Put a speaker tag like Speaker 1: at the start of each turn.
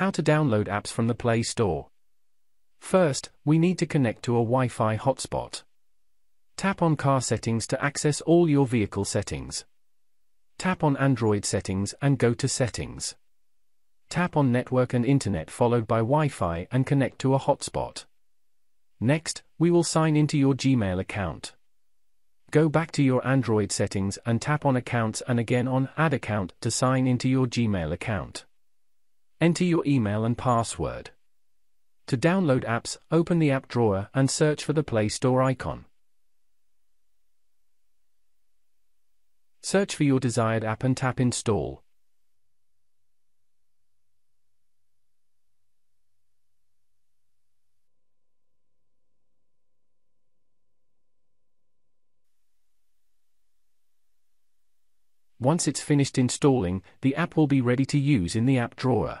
Speaker 1: How to download apps from the Play Store. First, we need to connect to a Wi-Fi hotspot. Tap on Car Settings to access all your vehicle settings. Tap on Android Settings and go to Settings. Tap on Network and Internet followed by Wi-Fi and connect to a hotspot. Next, we will sign into your Gmail account. Go back to your Android settings and tap on Accounts and again on Add Account to sign into your Gmail account. Enter your email and password. To download apps, open the app drawer and search for the Play Store icon. Search for your desired app and tap Install. Once it's finished installing, the app will be ready to use in the app drawer.